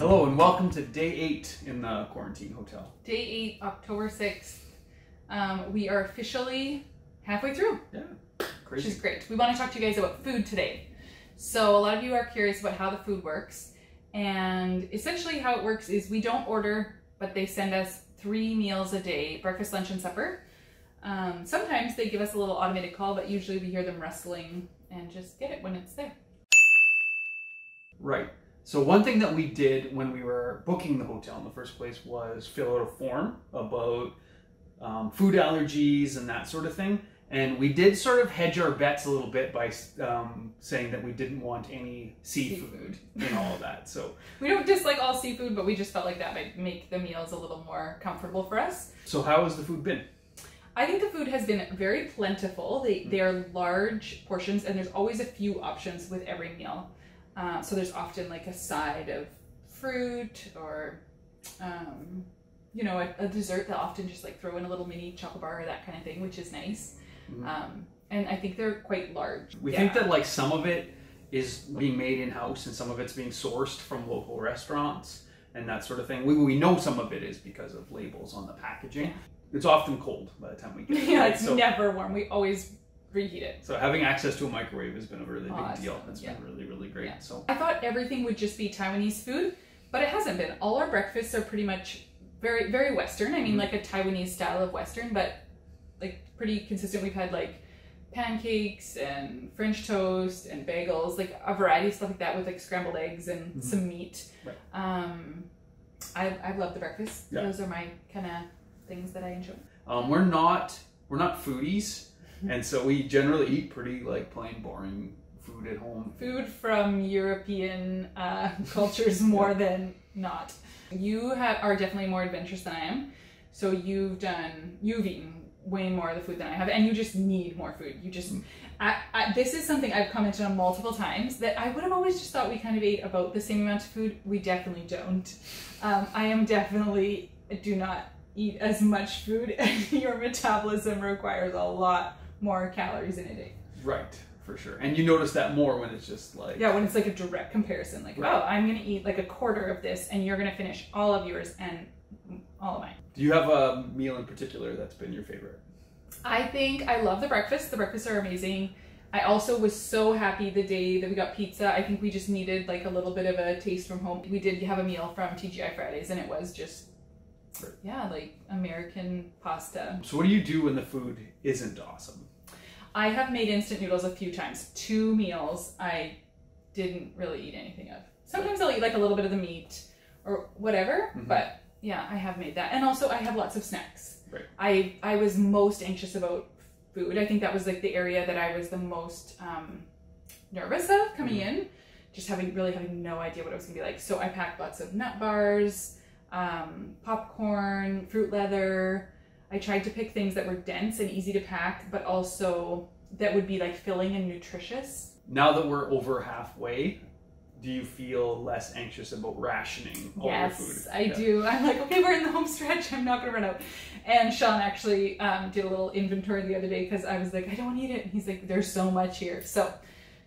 welcome to day eight in the quarantine hotel. Day eight, October 6th. Um, we are officially halfway through, Yeah, which is great. We want to talk to you guys about food today. So, a lot of you are curious about how the food works. And essentially, how it works is we don't order, but they send us three meals a day breakfast, lunch, and supper. Um, sometimes they give us a little automated call, but usually we hear them rustling and just get it when it's there. Right. So one thing that we did when we were booking the hotel in the first place was fill out a form about um, food allergies and that sort of thing. And we did sort of hedge our bets a little bit by um, saying that we didn't want any seafood and all of that. So, We don't dislike all seafood, but we just felt like that might make the meals a little more comfortable for us. so how has the food been? I think the food has been very plentiful. They, they are large portions, and there's always a few options with every meal. Uh, so there's often like a side of fruit or, um, you know, a, a dessert. They'll often just like throw in a little mini chocolate bar or that kind of thing, which is nice. Mhm. Um, and I think they're quite large. We Yeah. think that like some of it is being made in house and some of it's being sourced from local restaurants and that sort of thing. We, we know some of it is because of labels on the packaging. Yeah. It's often cold by the time we get it. yeah, right? it's so, never warm. We always reheat it. so having access to a microwave has been a really big deal. It's yeah. been really, really great. Yeah. So I thought everything would just be Taiwanese food, but it hasn't been. All our breakfasts are pretty much very, very Western. I mean, Mhm. like a Taiwanese style of Western, but like pretty consistent. We've had like pancakes and French toast and bagels, like a variety of stuff like that with like scrambled eggs and Mhm. some meat. Right. Um, I, I love the breakfast. Yeah. Those are my kind of things that I enjoy. um, we're not we're not foodies, and so we generally eat pretty like plain, boring food at home. food from European uh, cultures more than not. You have are definitely more adventurous than I am. So you've done you've eaten way more of the food than I have, and you just need more food. You just I, I, this is something I've commented on multiple times that I would have always just thought we kind of ate about the same amount of food. We definitely don't. Um, I am definitely do not eat as much food, and your metabolism requires a lot more calories in a day. Right, for sure. And you notice that more when it's just like Yeah, when it's like a direct comparison, like, Right. oh, I'm gonna eat like a quarter of this, and you're gonna finish all of yours and all of mine. Do you have a meal in particular that's been your favorite? I think I love the breakfast. The breakfasts are amazing. I also was so happy the day that we got pizza. I think we just needed like a little bit of a taste from home. We did have a meal from TGI Fridays, and it was just, Right. yeah, like American pasta. So what do you do when the food isn't awesome? I have made instant noodles a few times. Two meals I didn't really eat anything of. Sometimes I'll eat like a little bit of the meat or whatever, Mhm. but yeah, I have made that. And also I have lots of snacks. Right. I I was most anxious about food. I think that was like the area that I was the most um, nervous of coming Mhm. in, just having really having no idea what it was gonna be like. So I packed lots of nut bars, um, popcorn, fruit leather. I tried to pick things that were dense and easy to pack, but also that would be like filling and nutritious. Now that we're over halfway, do you feel less anxious about rationing all your food? yes, I Yeah. do. I'm like, okay, we're in the home stretch. I'm not gonna run out. And Shawn actually um, did a little inventory the other day because I was like, I don't want to eat it. And he's like, there's so much here. So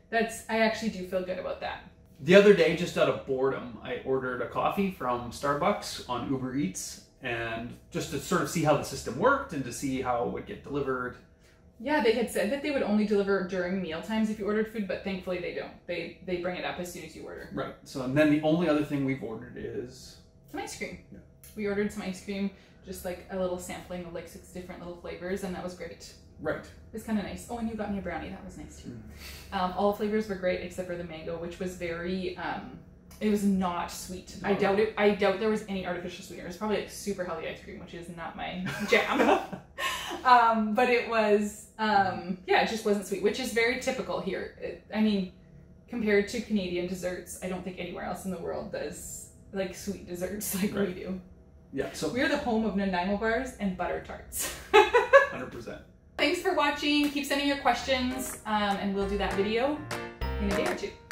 that's I actually do feel good about that. The other day, just out of boredom, I ordered a coffee from Starbucks on Uber Eats, and just to sort of see how the system worked and to see how it would get delivered. Yeah, they had said that they would only deliver during meal times if you ordered food, but thankfully they don't. They they bring it up as soon as you order. Right. So, and then the only other thing we've ordered is Some ice cream. Yeah. We ordered some ice cream, just like a little sampling of like six different little flavors, and that was great. It right. was kind of nice. Oh, and you got me a brownie. That was nice too. Mm. Um, all the flavors were great except for the mango, which was very. Um, it was not sweet. I No. doubt it. I doubt there was any artificial sweetener. It was probably like super healthy ice cream, which is not my jam. um, but it was. Um, yeah, it just wasn't sweet, which is very typical here. It, I mean, compared to Canadian desserts, I don't think anywhere else in the world does like sweet desserts like we do. Yeah. So, We're the home of Nanaimo bars and butter tarts. hundred percent. Thanks for watching. Keep sending your questions, um, and we'll do that video in a day or two.